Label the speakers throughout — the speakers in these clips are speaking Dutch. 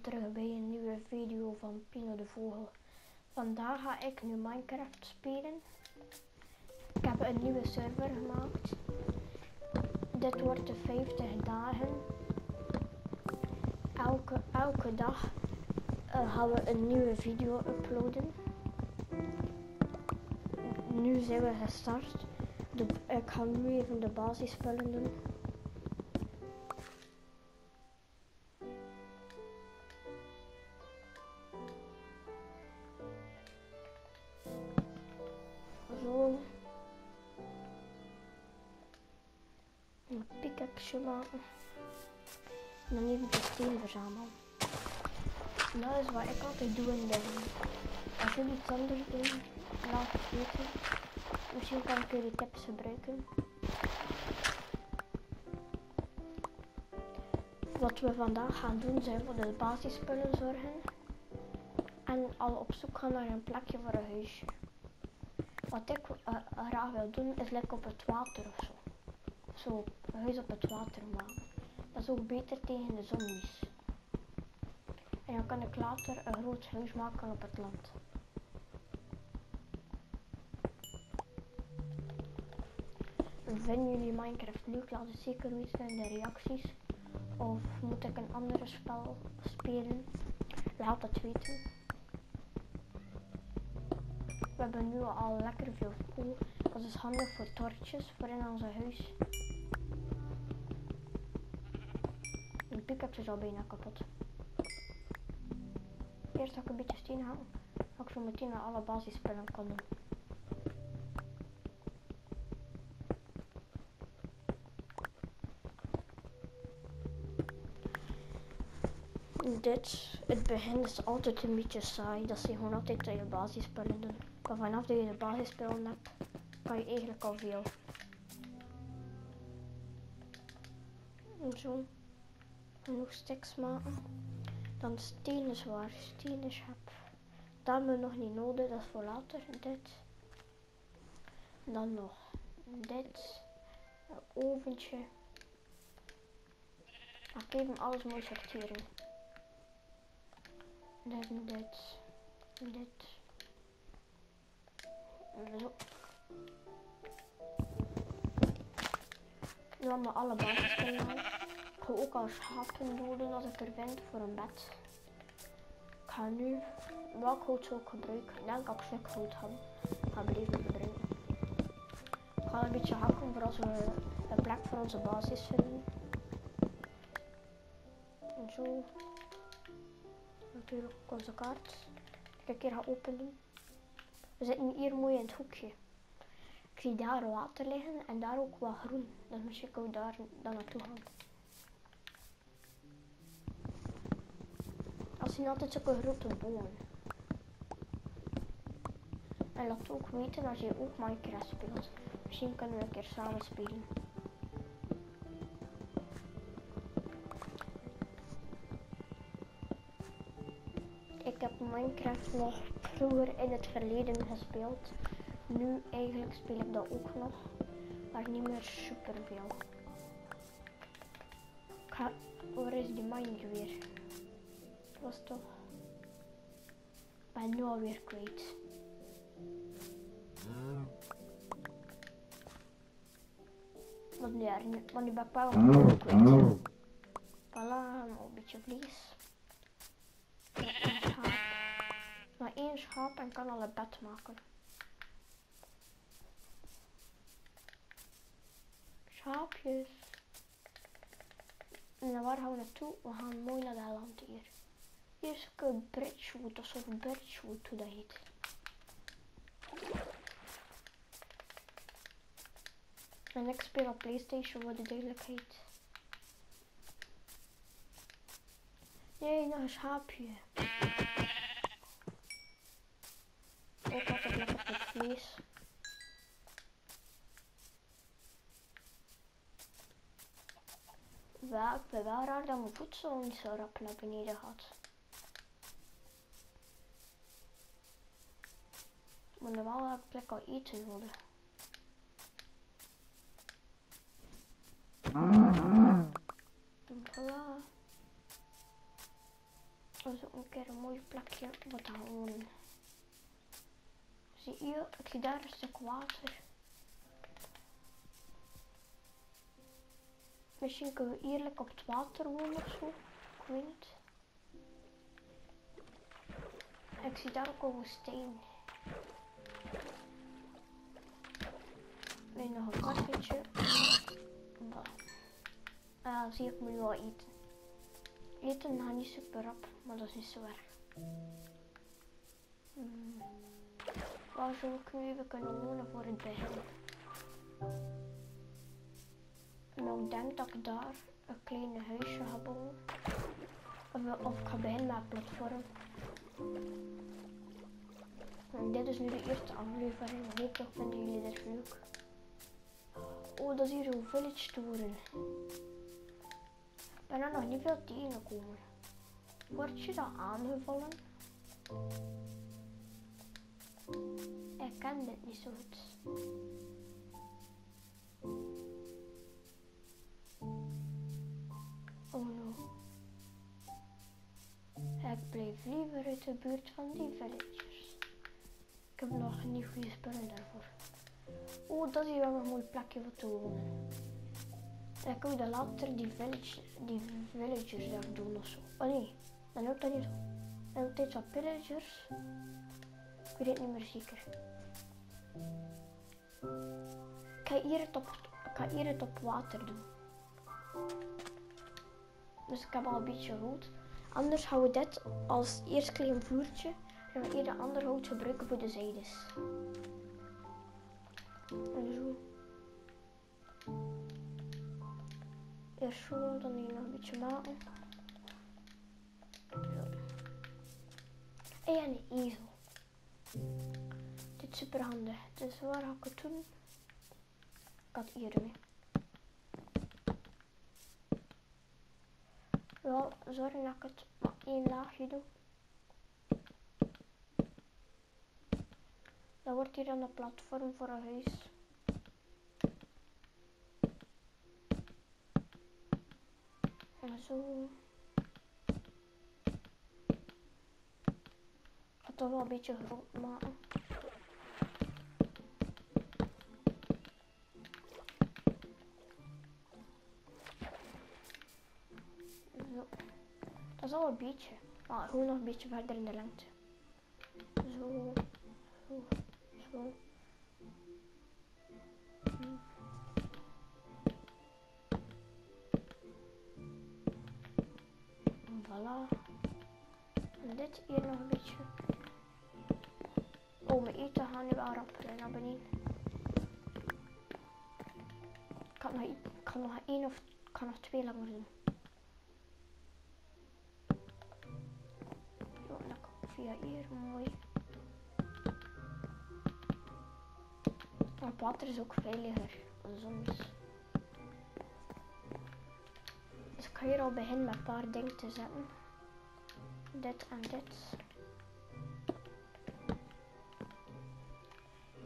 Speaker 1: terug bij een nieuwe video van Pino de Vogel. Vandaag ga ik nu Minecraft spelen. Ik heb een nieuwe server gemaakt. Dit wordt de 50 dagen. Elke, elke dag uh, gaan we een nieuwe video uploaden. Nu zijn we gestart. De, ik ga nu even de basisspullen doen. Pickaxe maken. En dan even de steen verzamelen. Dat is wat ik altijd doe in de Als jullie iets anders doen, laat het. Misschien kan ik jullie tips gebruiken. Wat we vandaag gaan doen zijn voor de basisspullen zorgen. En al op zoek gaan naar een plekje voor een huisje. Wat ik uh, graag wil doen is lekker op het water of zo zo huis op het water maken. Dat is ook beter tegen de zombies. En dan kan ik later een groot huis maken op het land. Vinden jullie Minecraft leuk? Laat het zeker weten in de reacties. Of moet ik een andere spel spelen? Laat het weten. We hebben nu al lekker veel kool. Dat is handig voor tortjes voor in onze huis. pickaxe is al bijna kapot. Eerst ga ik een beetje steen halen. Dat ik zo meteen alle basisspellen kan doen. Dit, het begin is altijd een beetje saai. Dat je gewoon altijd je basisspellen doen. Maar vanaf dat je de basisspellen hebt, kan je eigenlijk al veel. Zo genoeg sticks maken. Dan steen is waar. Steen is heb. Dat hebben we nog niet nodig. Dat is voor later. Dit. dan nog dit. Een oventje. Ik even alles mooi sorteren. En dit. Dit. Nu we alle basis ga ook al schapen doden als ik er vind voor een bed. Ik ga nu welk hout zou ik gebruiken? Ik denk dat ik stukhout ga, ga blijven gebruiken. Ik ga een beetje hakken voor als we een plek voor onze basis vinden. En zo. Natuurlijk onze kaart. Ik een keer ga openen. We zitten hier mooi in het hoekje. Ik zie daar water liggen en daar ook wat groen. Dus misschien kan we daar dan naartoe gaan. Als zien altijd zulke grote bomen. En laat ook weten als je ook Minecraft speelt. Misschien kunnen we een keer samen spelen. Ik heb Minecraft nog vroeger in het verleden gespeeld. Nu eigenlijk speel ik dat ook nog. Maar niet meer super veel. Waar is die mine weer? was toch... Ik ben nu alweer kwijt. Want nu, want nu ben ik wel kwijt. Voilà, nog een beetje vlees. Schaap. Maar één schaap en kan al een bed maken. Schaapjes. En waar gaan we naartoe? We gaan mooi naar de land hier. Hier is ook een Bridgewood, of zo Bridgewood, hoe dat heet. En ik speel op Playstation voor de duidelijkheid. Nee, nog een schaapje. Het lekker vlees. Ik ben wel raar dat mijn voedsel niet zo rap naar beneden gaat. Maar normaal heb ik al eten nodig. En voilà. een keer een mooi plekje wat wonen. Je, ik zie daar een stuk water. Misschien kunnen we eerlijk op het water wonen of zo. Ik weet niet. Ik zie daar ook al een steen. Nee, nog een kastje. Ah, zie ik moet wel eten. Eten gaat niet super rap, maar dat is niet zo erg. Hmm. Even kunnen wonen voor het begin? En ik denk dat ik daar een klein huisje ga bouwen. Of, ik ga beginnen met platform. En dit is nu de eerste aflevering. Hopelijk vinden jullie dit leuk. Oh, dat is hier een village toeren. Ik ben er nog niet veel tegengekomen. Word je dan aangevallen? Ik ken dit niet zo goed. Oh no. Ik blijf liever uit de buurt van die villagers. Ik heb nog niet goede spullen daarvoor. Oh, dat is wel een mooi plekje voor te wonen. Dan kun je later die, village, die villagers daar doen of zo. Oh nee, dan ook dat niet. Dan ook dit wat villagers. Weet het niet meer zeker. Ik ga hier het op, hier water doen. Dus ik heb al een beetje hout. Anders gaan we dit als eerst klein vloertje. En we eerder ander hout gebruiken voor de zijdes. En zo. Eerst zo, dan hier nog een beetje maken. Zo. En een ezel. Dit is super handig. Dus waar ga ik het doen? Ik had hier mee. Wel, zorg dat ik het maar één laagje doe. Dat wordt hier dan een platform voor een huis. En zo. Ik ga toch wel een beetje groot maken. Zo. Dat is al een beetje. Maar gewoon nog een beetje verder in de lengte. Zo. Zo. Zo. Hm. Voilà. En dit hier nog een beetje. Mijn eten gaan nu rap naar beneden. Ik kan nog, kan één of kan nog twee langer doen. Zo, lekker via hier, mooi. Het water is ook veiliger dan soms. Dus ik ga hier al beginnen met een paar dingen te zetten. Dit en dit.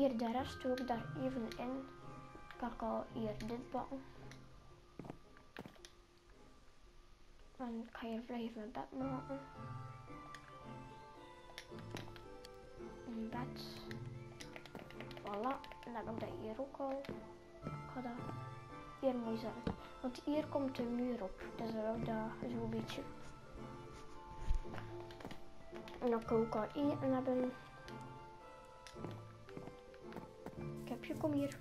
Speaker 1: Hier de rest doe ik daar even in. Kan ik al hier dit bakken. En ik ga hier vlug mijn bed maken. Een bed. Voilà. En dan heb ik dat hier ook al. Ik ga dat hier mooi zetten. Want hier komt de muur op. Dus dan wil ik dat zo'n beetje. En dan kan ik ook al eten hebben. Kepje, kom hier.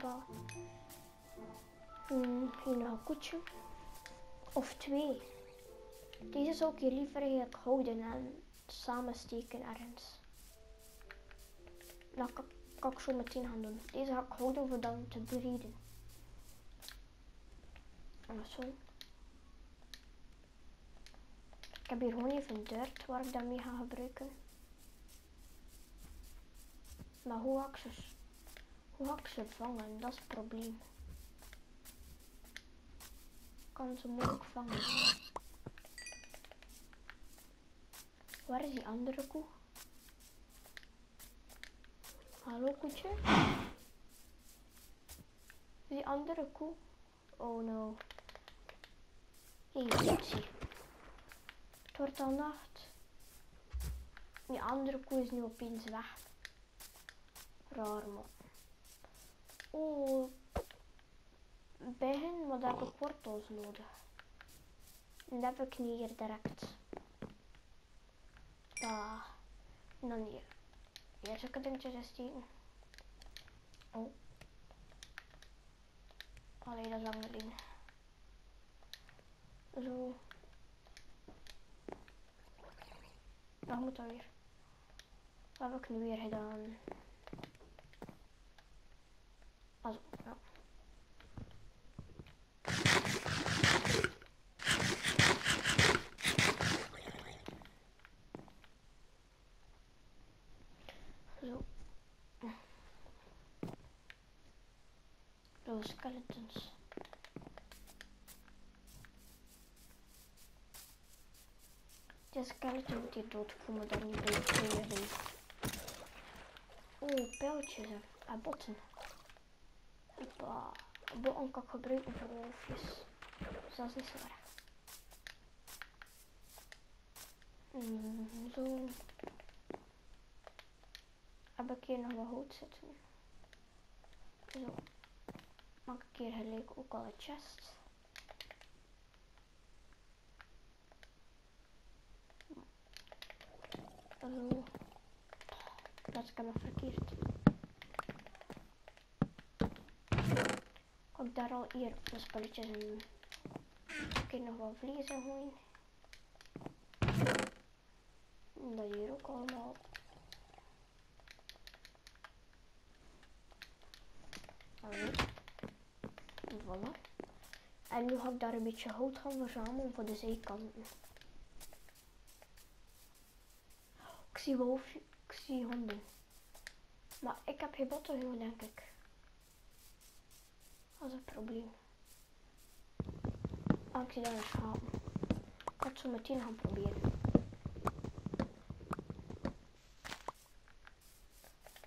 Speaker 1: Bah. Hmm, hier een. Of twee. Deze zou ik hier liever eigenlijk houden en samensteken ergens. Dat kan, ik zo meteen gaan doen. Deze ga ik houden voor dan te breeden. En zo. Ik heb hier gewoon even dirt waar ik dat mee ga gebruiken. Maar hoe ga ik ze, hoe ze vangen? Dat is het probleem. Kan ze moeilijk vangen. Waar is die andere koe? Hallo koetje? Die andere koe? Oh no. Hey, Tootsie. Het wordt al nacht. Die andere koe is nu opeens weg. Raar man. Oh. Begin, maar dan heb ik wortels nodig. En dat heb ik niet hier direct. Daar. En dan hier. Hier zulke dingetjes in steken. Oh. Allee, dat is lang. Zo. Dat moet dan weer. Wat heb ik nu weer gedaan? Also, ja. Zo. Zo, skeletons. De skeleton moet hier dood komen, dan niet bij de Oeh, pijltjes en, en botten. Hoppa. Botten kan ik gebruiken voor wolfjes. Dus dat is niet zo erg. Mm, zo. Heb ik hier nog wat hout zitten. Zo. Maak ik hier gelijk ook al een chest. Zo. Dat is nog verkeerd. Kan ik daar al hier de spulletjes in doen. Ik nog wel vlees in gooien. En dat hier ook allemaal. Allee. En nu ga ik daar een beetje hout gaan verzamelen voor de zijkanten. Ik zie wolf, ik zie honden. Maar ik heb geen botten denk ik. Dat is het probleem. Oh, ik zie daar een schaap. Ik ga het zo meteen gaan proberen.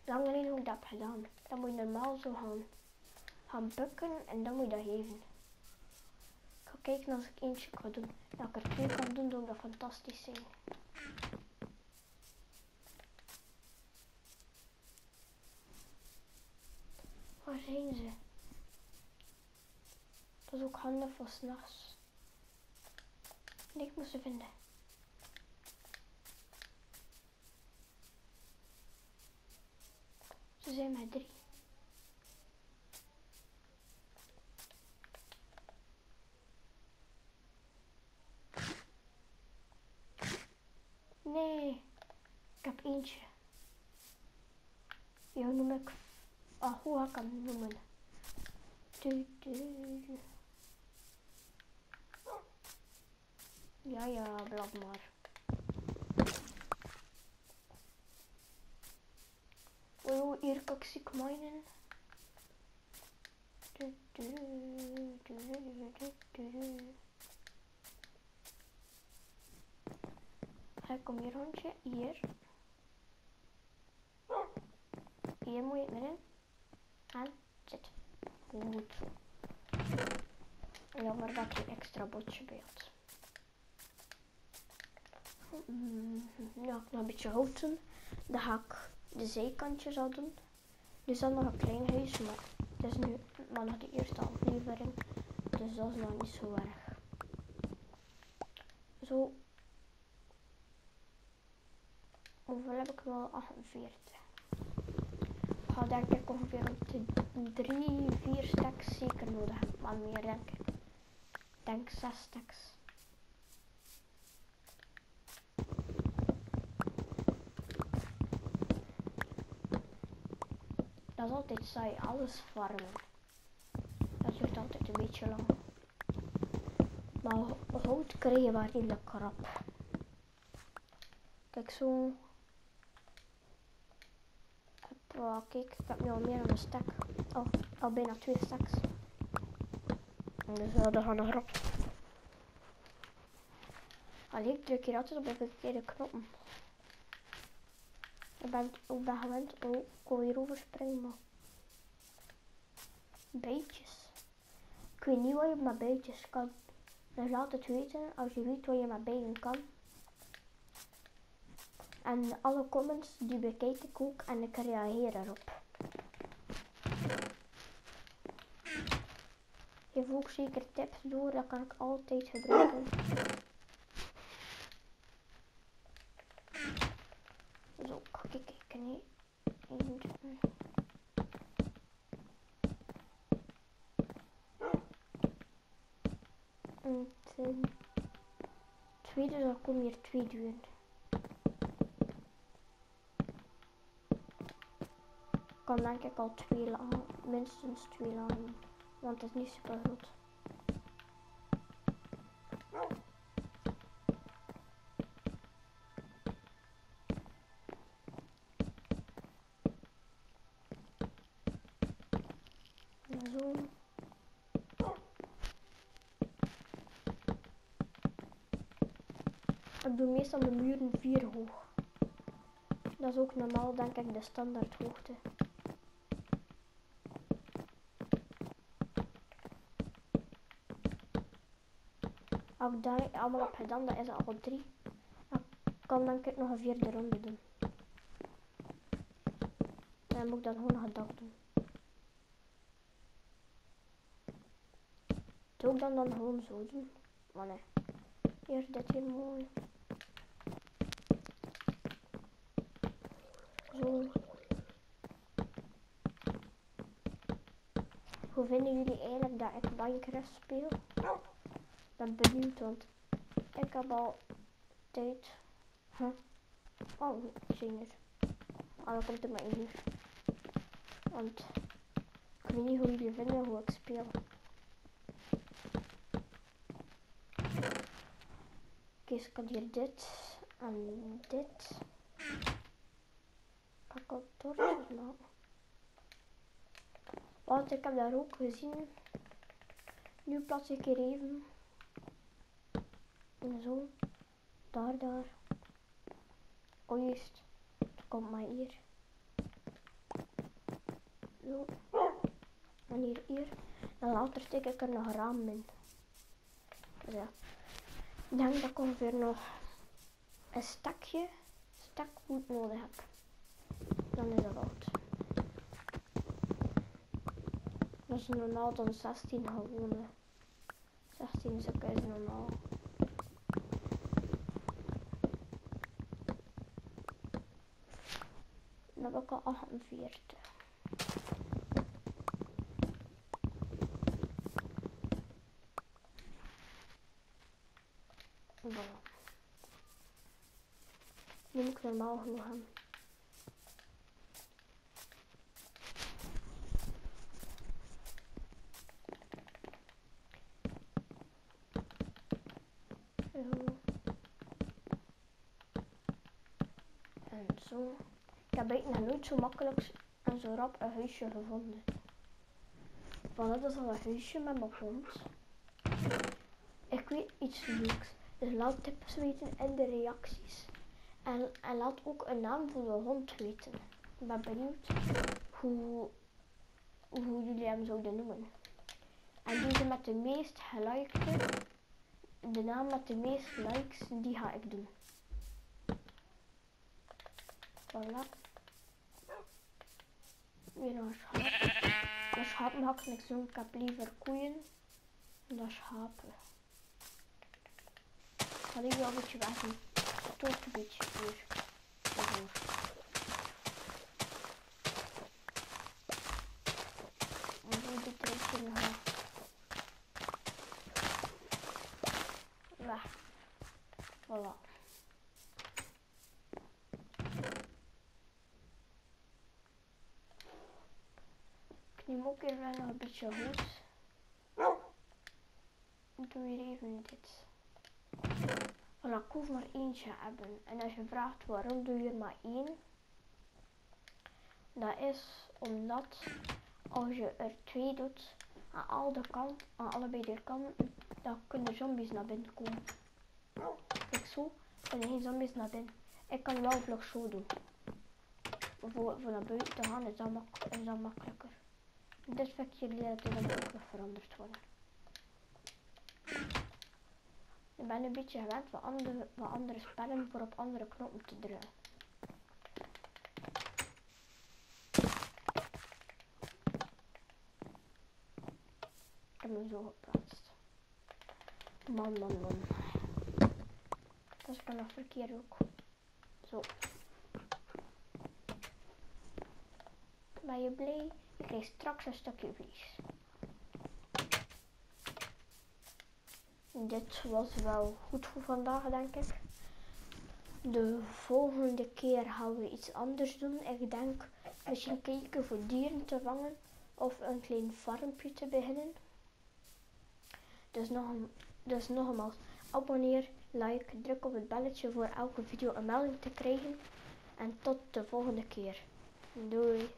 Speaker 1: Lang geleden hoe ik dat heb gedaan. Dan moet je normaal zo gaan, gaan bukken en dan moet je dat geven. Ik ga kijken als ik eentje kan doen. Dat ik er twee kan doen, zou dat fantastisch zijn. Waar zijn ze? Dat is ook handig voor s'nachts. Ik moest ze vinden. Ze zijn maar drie. Nee, ik heb eentje. Ja, noem ik Ah, ik hem noemen? Du, du. Ja, ja, blad maar. Oh, hier kan ik ziek minen. Du, du, du, du, du, du. Hij komt hier rondje, hier. Hier moet je het midden gaan zitten. Goed. Jammer dat ik een extra botje had. Mm, ik nog een beetje houten. Dan ga ik de zijkantjes al doen. Dus dan nog een klein huis, maar het is nu maar nog de eerste aflevering. Dus dat is nog niet zo erg. Zo. Hoeveel heb ik wel? 48 ga denk ik ongeveer op de 3, 4 stacks zeker nodig hebben. Maar meer denk ik. Ik denk 6 stacks. Dat is altijd saai, alles farmen. Dat duurt altijd een beetje lang. Maar hout krijgen waar in de krap. Kijk zo Oh, kijk, ik heb nu al meer dan een stek. Oh, al bijna twee stacks. Dus we nog erop. Alleen ik druk hier altijd op de verkeerde knoppen. Ik ben, ik ben gewend, oh, ik wil hier overspringen, maar... Beetjes. Ik weet niet wat je met beetjes kan. Dat is altijd weten, als je weet wat je met bijen kan, En alle comments die bekijk ik ook en ik reageer erop. Geef ook zeker tips door, dat kan ik altijd gebruiken. Zo, kijk, kijk, nee. En ten tweede, dan kom hier twee duwen. Kan denk ik al twee minstens twee lang, want het is niet super. Zo. Ik doe meestal de muren vier hoog. Dat is ook normaal denk ik de standaard hoogte. Als ik daar allemaal heb gedaan, dat is al drie. Dan kan denk ik nog een vierde ronde doen. En dan moet ik dan gewoon nog een dag doen. Doe ik dan dan gewoon zo doen. Maar nee. Hier, dit hier mooi. Zo. Hoe vinden jullie eigenlijk dat ik Minecraft speel? Ben benieuwd, want ik heb al tijd. Huh? Oh, zinger. Oh, dan komt er maar één uur. Want ik weet niet hoe jullie vinden hoe ik speel. Oké, ik kan hier dit en dit. Kan ik ook tortjes maken? Want ik heb daar ook gezien. Nu plaats ik hier even zo. Daar, daar. Oh, juist. Komt maar hier. Zo. En hier, hier. En later steek ik er nog raam in. Ja. Ik denk dat ik ongeveer nog een stakje stakwoed nodig heb. Dan is dat oud. Dat is normaal dan 16 gewone. 16 stukken is normaal. Dan heb ik al 48. Voilà. Nu moet ik normaal genoeg hebben. Ik heb nog nooit zo makkelijk en zo rap een huisje gevonden. Want dat is al een huisje met mijn hond. Ik weet iets leuks. Dus laat tips weten in de reacties. En, en laat ook een naam voor de hond weten. Ik ben benieuwd hoe, hoe jullie hem zouden noemen. En deze met de meest gelikte, de naam met de meeste likes, die ga ik doen. Voilà. Weer een schaap. Een schaap mag niks doen. Ik heb liever koeien dan schapen. Ga ik wel een beetje weg. Stoot een beetje hier. Daarvoor. En hoe dit erin nog weg. Voilà. Ik neem ook even nog een beetje hoes. Ik doe hier even dit. Voilà, ik hoef maar eentje hebben. En als je vraagt waarom doe je er maar één. Dat is omdat als je er twee doet aan, al de kant, aan allebei de kanten, dan kunnen zombies naar binnen komen. Kijk zo, kunnen geen zombies naar binnen. Ik kan wel vlug zo doen. Voor, voor naar buiten te gaan is dat, mak is dat makkelijker dit vakje jullie laten ook nog veranderd worden. Ik ben een beetje gewend wat andere, andere spellen voor op andere knoppen te drukken. Ik heb hem zo geplaatst. Man, man, man. Dat is kan nog verkeerd ook. Zo. Ben je blij? Je krijgt straks een stukje vlees. Dit was wel goed voor vandaag, denk ik. De volgende keer gaan we iets anders doen. Ik denk misschien kijken voor dieren te vangen of een klein farmpje te beginnen. Dus, nog, dus nogmaals, abonneer, like, druk op het belletje voor elke video een melding te krijgen. En tot de volgende keer. Doei!